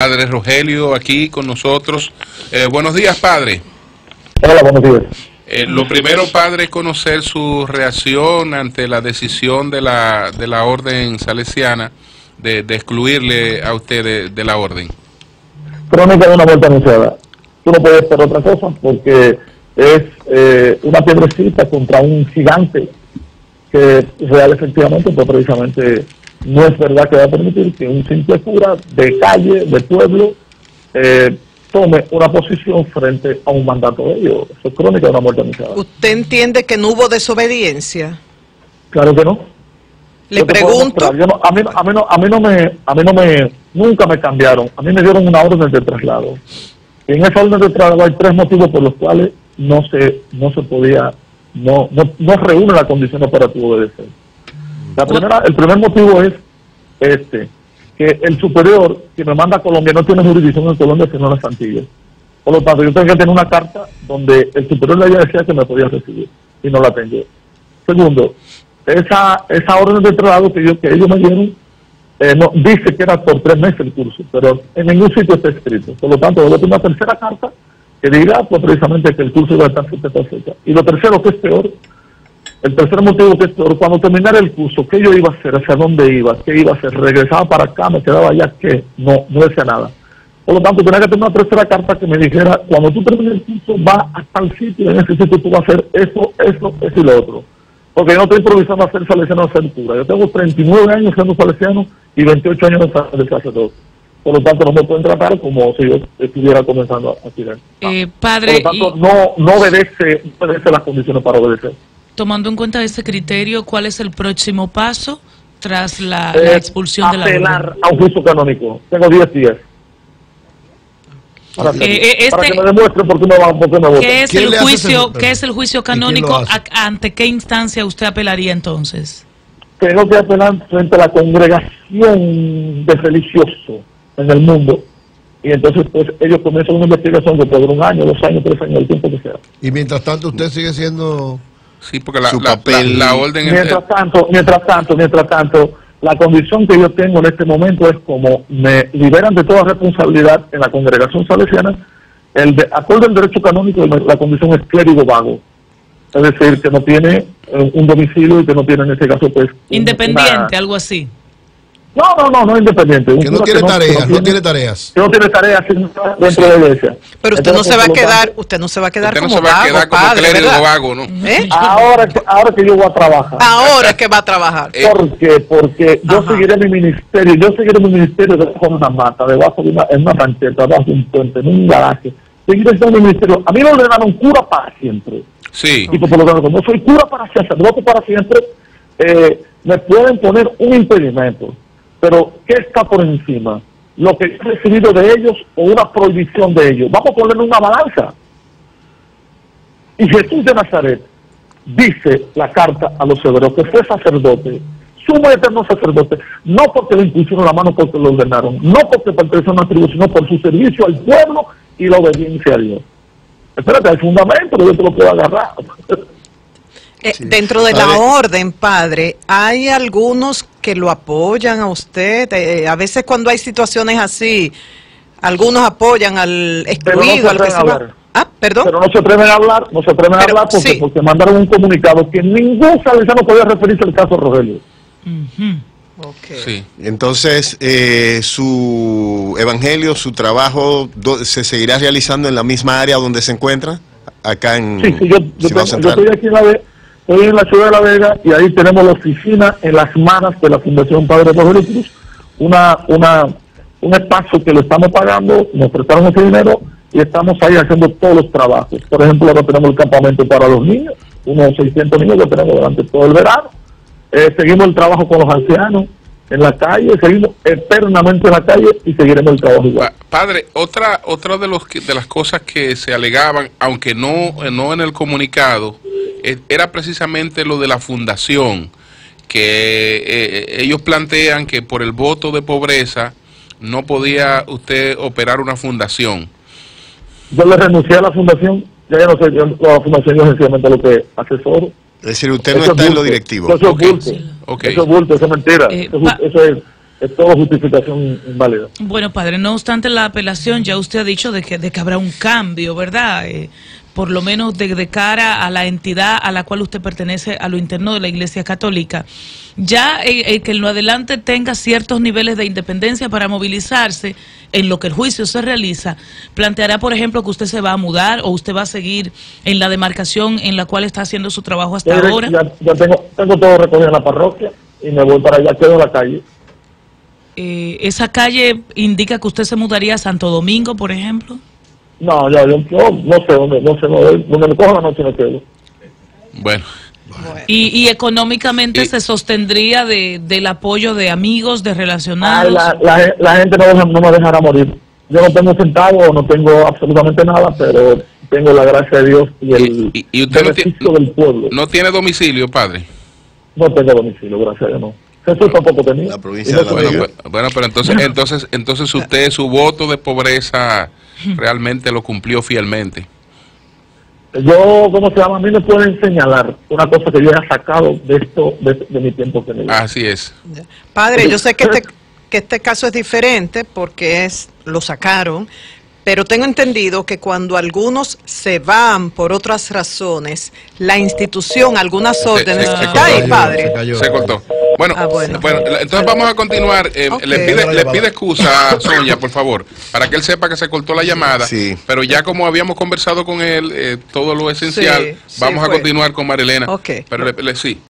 Padre Rogelio aquí con nosotros. Eh, buenos días, Padre. Hola, buenos días. Eh, lo primero, Padre, es conocer su reacción ante la decisión de la, de la Orden Salesiana de, de excluirle a usted de, de, la Orden. Crónica de una vuelta anunciada. Tú no puedes hacer otra cosa porque es eh, una piedrecita contra un gigante que real efectivamente, pues precisamente no es verdad que va a permitir que un simple cura de calle, de pueblo, eh, tome una posición frente a un mandato de ellos. Eso es crónica de una muerte anunciada. ¿Usted entiende que no hubo desobediencia? Claro que no. Le pregunto. No, a, mí, a, mí no, a mí no me, a mí no me, nunca me cambiaron. A mí me dieron una orden de traslado. Y en esa orden de traslado hay tres motivos por los cuales no se, no se podía, no, no, no reúne la condición operativa de ser. La primera, el primer motivo es este, que el superior que me manda a Colombia no tiene jurisdicción en Colombia sino en las Antillas. Por lo tanto, yo tengo que tener una carta donde el superior le haya decía que me podía recibir y no la tengo. Segundo, esa, esa orden de traslado que, yo, que ellos me dieron eh, no, dice que era por tres meses el curso, pero en ningún sitio está escrito. Por lo tanto, debo tener una tercera carta que diga pues, precisamente que el curso iba a estar cerca. Y lo tercero, que es peor, el tercer motivo que cuando terminara el curso, ¿qué yo iba a hacer? ¿Hacia dónde iba? ¿Qué iba a hacer? ¿Regresaba para acá? ¿Me quedaba allá? ¿Qué? No, no decía nada. Por lo tanto, tenía que tener una tercera carta que me dijera, cuando tú termines el curso, va hasta el sitio, en ese sitio tú vas a hacer eso, eso, eso y lo otro. Porque yo no estoy improvisando a ser salesiano a ser cura. Yo tengo 39 años siendo salesiano y 28 años de sacerdote. Por lo tanto, no me pueden tratar como si yo estuviera comenzando a tirar. Eh, padre, Por lo tanto, no, no, obedece, no obedece las condiciones para obedecer. Tomando en cuenta ese criterio, ¿cuál es el próximo paso tras la, eh, la expulsión de la Apelar a un juicio canónico. Tengo 10 días. Para, que, Eh, este- para que me demuestre por qué me, va, por qué me votan. ¿Qué es, ¿Quién el juicio, ese- ¿Qué es el juicio ¿Y quién lo canónico? ¿Ante qué instancia usted apelaría entonces? Tengo que apelar frente a la congregación de religiosos en el mundo. Y entonces, pues, ellos comienzan una investigación que puede durar un año, dos años, tres años, el tiempo que sea. Y mientras tanto usted sigue siendo... Sí, porque la, Su la, papel. la- la orden es... Mientras tanto, mientras tanto, mientras tanto, la condición que yo tengo en este momento es como me liberan de toda responsabilidad en la congregación salesiana, el de acuerdo al derecho canónico, la condición es clérigo vago. Es decir, que no tiene eh, un domicilio y que no tiene en este caso, pues. Independiente, una- algo así. No, no, no, no es independiente. Que no tiene que tareas, no tiene tareas. que no tiene tareas dentro de la iglesia. Pero usted no se va a quedar, usted no se va a quedar Usted no como se va a vago, quedar como padre, clérigo ¿verdad? vago, ¿no? ¿Eh? Ahora, que- ahora que yo voy a trabajar. Ahora es que va a trabajar. Eh, ¿Por qué? Porque yo seguiré mi ministerio, yo seguiré mi ministerio debajo de una mata, debajo de una, en una rancheta, debajo de un puente, en un garaje. Seguiré siendo mi ministerio. A mí me ordenaron cura para siempre. Sí, Y pues, por lo tanto, como soy cura para siempre, sacerdote para siempre, eh, me pueden poner un impedimento. Pero, ¿qué está por encima? Lo que he recibido de ellos o una prohibición de ellos. Vamos a ponerle una balanza. Y Jesús de Nazaret dice la carta a los hebreos que fue sacerdote, sumo eterno sacerdote, no porque le impusieron la mano porque lo ordenaron, no porque perteneció a una tribu, sino por su servicio al pueblo y la obediencia a Dios. Espérate, hay fundamento yo te lo puedo agarrar. Eh, Dentro de la orden, padre, hay algunos que lo apoyan a usted. Eh, a veces cuando hay situaciones así, algunos apoyan al no excluido, al que se va. Ah, perdón. Pero no se atreven a hablar, no se atreven a Pero, hablar porque, sí. porque mandaron un comunicado que ningún salesiano podía referirse al caso Rogelio. Sí. Entonces, eh, su evangelio, su trabajo, do- ¿se seguirá realizando en la misma área donde se encuentra? Acá en Sí, sí, yo, yo, Cibao tengo- yo Central. estoy aquí en la, Ve- estoy en la ciudad de La Vega y ahí tenemos la oficina en las manos de la Fundación Padre Cruz, una, una, un espacio que lo estamos pagando, nos prestaron ese dinero y estamos ahí haciendo todos los trabajos. Por ejemplo, ahora tenemos el campamento para los niños, unos 600 niños que tenemos durante todo el verano. Eh, seguimos el trabajo con los ancianos en la calle, seguimos eternamente en la calle y seguiremos el trabajo igual. Pa- padre, otra otra de los de las cosas que se alegaban, aunque no eh, no en el comunicado, era precisamente lo de la fundación, que eh, ellos plantean que por el voto de pobreza no podía usted operar una fundación. Yo le renuncié a la fundación, ya, ya no sé, yo, la fundación yo sencillamente lo que asesoro. Es decir, usted no Eso está es en lo directivo. Eso es Ok. bulto. Ok. Eso es bulto, eso es mentira. Eh, eso, pa- eso es, es todo justificación inválida. Bueno, padre, no obstante la apelación, ya usted ha dicho de que, de que habrá un cambio, ¿verdad? Eh, por lo menos de, de cara a la entidad a la cual usted pertenece a lo interno de la Iglesia Católica. Ya eh, eh, que en lo adelante tenga ciertos niveles de independencia para movilizarse en lo que el juicio se realiza, planteará, por ejemplo, que usted se va a mudar o usted va a seguir en la demarcación en la cual está haciendo su trabajo hasta Ya, ahora. ya, ya tengo, tengo todo recogido en la parroquia y me voy para allá, quedo en la calle. Eh, ¿Esa calle indica que usted se mudaría a Santo Domingo, por ejemplo? No, ya, yo, yo no sé dónde, no sé dónde, donde me cojo la noche me quedo. Bueno, Y, y económicamente Y- se sostendría de, del apoyo de amigos, de Ay, relacionados. la, la, la gente no, deja- no me dejará morir. Yo no tengo centavo, no tengo absolutamente nada, pero tengo la gracia de Dios y el Y- y- y usted no tiene- beneficio del pueblo. no tiene domicilio, padre. No tengo domicilio, gracias a Dios no. Jesús tampoco tenía. La provincia no de La Bueno, bueno, pero entonces, entonces, entonces usted su voto de pobreza realmente lo cumplió fielmente. Yo, ¿cómo se llama? A mí me pueden señalar una cosa que yo he sacado de esto, de, de mi tiempo que. Así es. Padre, yo sé que este, que este caso es diferente porque es lo sacaron, pero tengo entendido que cuando algunos se van por otras razones, la institución, algunas órdenes, se- ahí, padre. Se cortó. Bueno, Ah, bueno. bueno, entonces vamos a continuar. Eh, le, pide, le pide excusa a Sonia, por favor, para que él sepa que se cortó la llamada. Sí. Pero ya como habíamos conversado con él, eh, todo lo esencial, Sí, sí, vamos a continuar con Marilena. Ok. Pero le- le- sí.